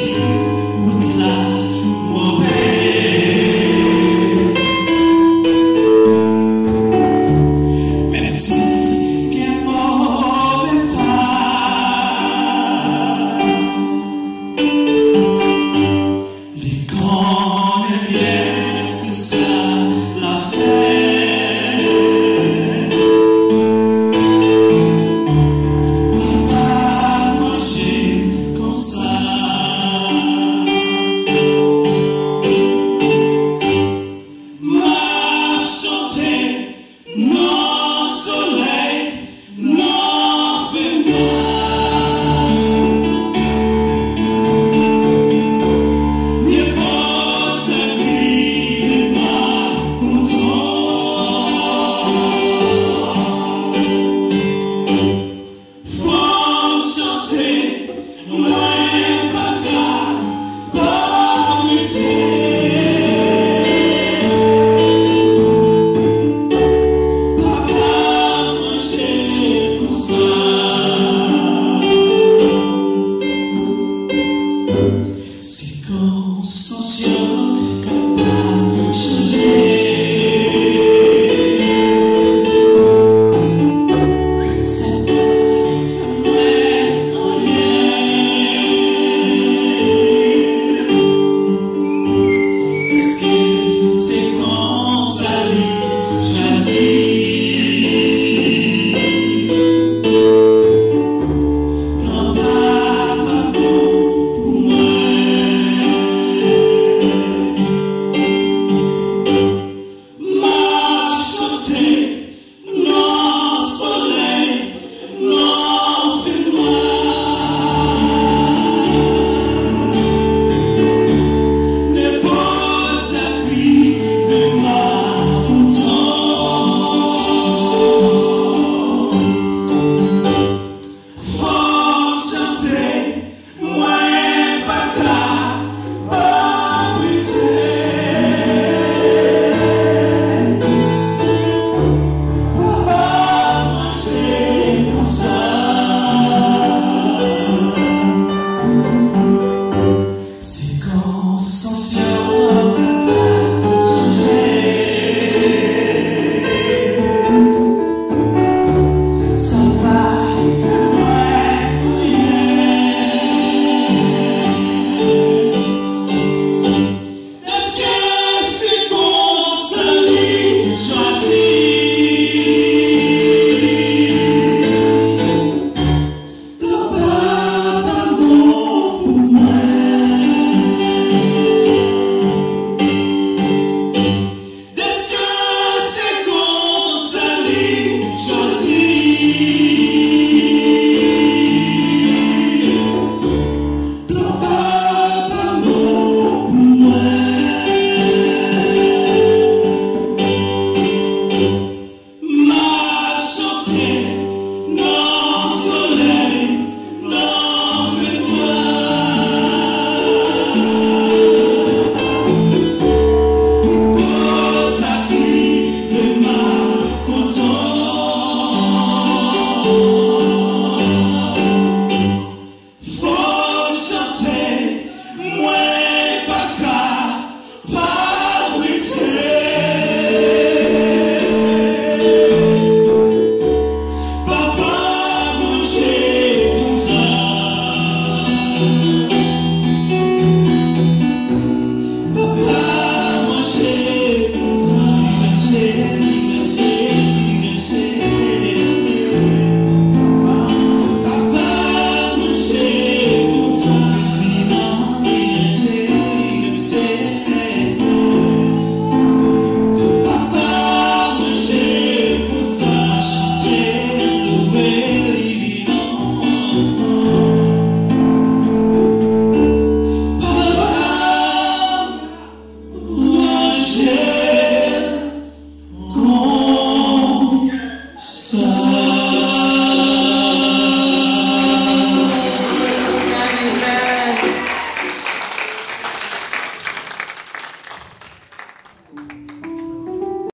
see with.